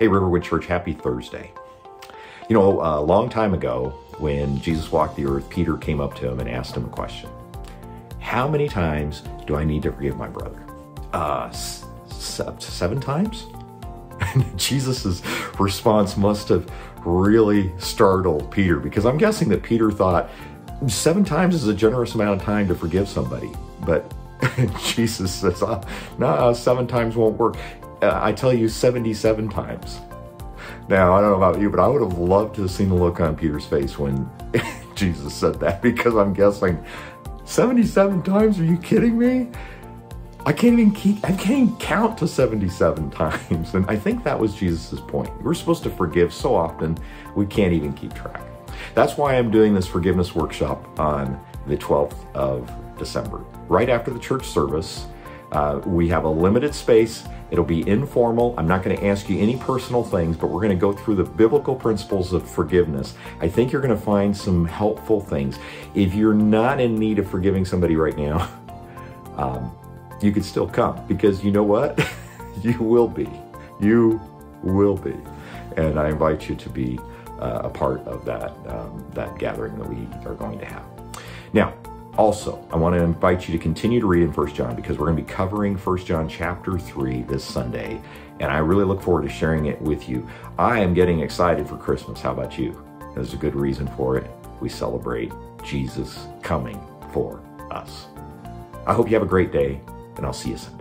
Hey, Riverwood Church, happy Thursday. You know, a long time ago, when Jesus walked the earth, Peter came up to him and asked him a question How many times do I need to forgive my brother? Uh, seven times? Jesus' response must have really startled Peter because I'm guessing that Peter thought seven times is a generous amount of time to forgive somebody. But Jesus says, oh, no, seven times won't work. Uh, I tell you, 77 times. Now, I don't know about you, but I would have loved to have seen the look on Peter's face when Jesus said that because I'm guessing 77 times? Are you kidding me? I can't even keep, I can't even count to 77 times. And I think that was Jesus' point. We're supposed to forgive so often, we can't even keep track. That's why I'm doing this forgiveness workshop on the 12th of December, right after the church service. Uh, we have a limited space. It'll be informal. I'm not going to ask you any personal things, but we're going to go through the biblical principles of forgiveness. I think you're going to find some helpful things. If you're not in need of forgiving somebody right now, um, you could still come because you know what? you will be. You will be. And I invite you to be uh, a part of that, um, that gathering that we are going to have. Now, also, I want to invite you to continue to read in First John because we're going to be covering First John chapter 3 this Sunday, and I really look forward to sharing it with you. I am getting excited for Christmas. How about you? There's a good reason for it. We celebrate Jesus coming for us. I hope you have a great day, and I'll see you Sunday.